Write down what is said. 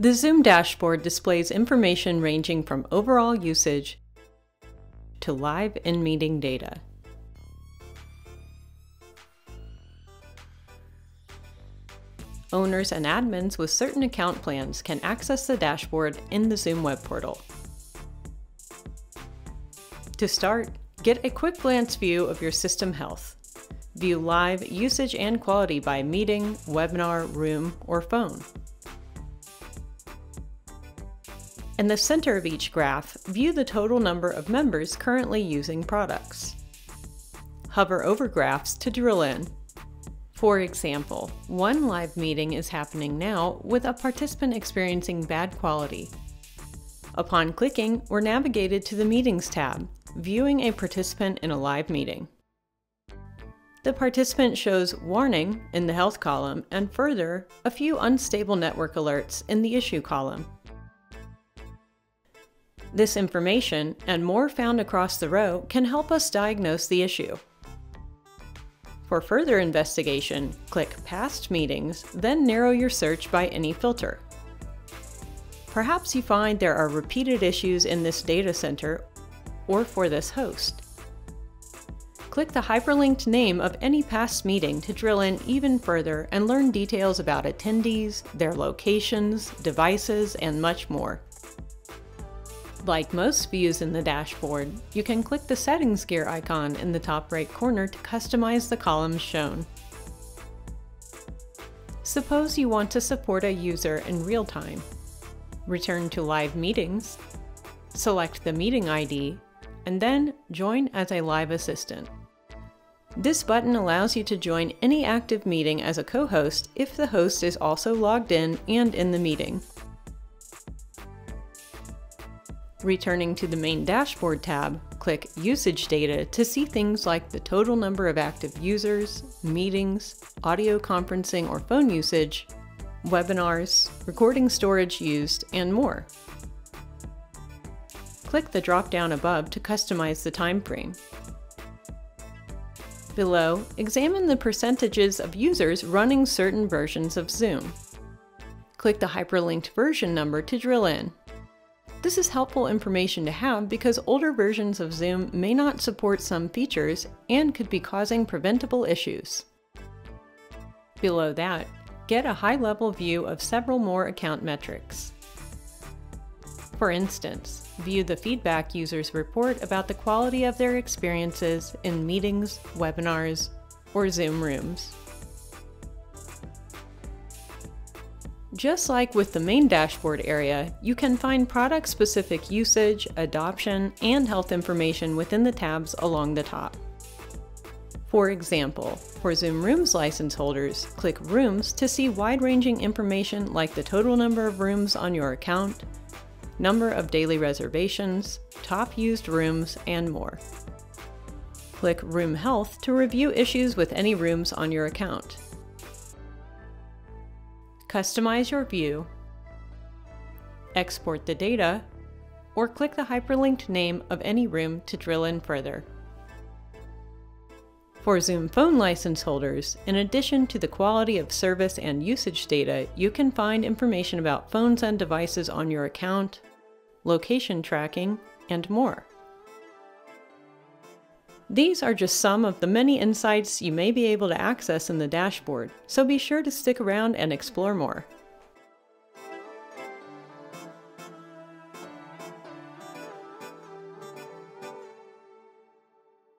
The Zoom dashboard displays information ranging from overall usage to live in-meeting data. Owners and admins with certain account plans can access the dashboard in the Zoom web portal. To start, get a quick glance view of your system health. View live usage and quality by meeting, webinar, room, or phone. In the center of each graph, view the total number of members currently using products. Hover over graphs to drill in for example, one live meeting is happening now with a participant experiencing bad quality. Upon clicking, we're navigated to the Meetings tab, viewing a participant in a live meeting. The participant shows Warning in the Health column and further, a few unstable network alerts in the Issue column. This information, and more found across the row, can help us diagnose the issue. For further investigation, click Past Meetings, then narrow your search by any filter. Perhaps you find there are repeated issues in this data center or for this host. Click the hyperlinked name of any past meeting to drill in even further and learn details about attendees, their locations, devices, and much more. Like most views in the dashboard, you can click the settings gear icon in the top right corner to customize the columns shown. Suppose you want to support a user in real time. Return to Live Meetings, select the meeting ID, and then Join as a live assistant. This button allows you to join any active meeting as a co-host if the host is also logged in and in the meeting. Returning to the main dashboard tab, click Usage Data to see things like the total number of active users, meetings, audio conferencing or phone usage, webinars, recording storage used, and more. Click the drop-down above to customize the time frame. Below, examine the percentages of users running certain versions of Zoom. Click the hyperlinked version number to drill in. This is helpful information to have because older versions of Zoom may not support some features and could be causing preventable issues. Below that, get a high-level view of several more account metrics. For instance, view the feedback users report about the quality of their experiences in meetings, webinars, or Zoom rooms. Just like with the main dashboard area, you can find product-specific usage, adoption, and health information within the tabs along the top. For example, for Zoom Rooms license holders, click Rooms to see wide-ranging information like the total number of rooms on your account, number of daily reservations, top used rooms, and more. Click Room Health to review issues with any rooms on your account customize your view, export the data, or click the hyperlinked name of any room to drill in further. For Zoom phone license holders, in addition to the quality of service and usage data, you can find information about phones and devices on your account, location tracking, and more. These are just some of the many insights you may be able to access in the dashboard, so be sure to stick around and explore more.